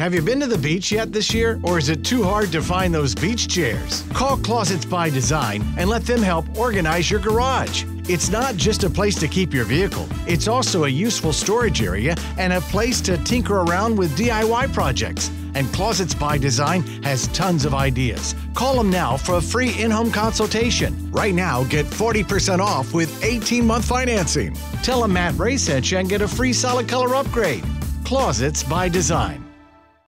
Have you been to the beach yet this year, or is it too hard to find those beach chairs? Call Closets by Design and let them help organize your garage. It's not just a place to keep your vehicle, it's also a useful storage area and a place to tinker around with DIY projects. And Closets by Design has tons of ideas. Call them now for a free in home consultation. Right now, get 40% off with 18 month financing. Tell them Matt Ray sent you and get a free solid color upgrade. Closets by Design.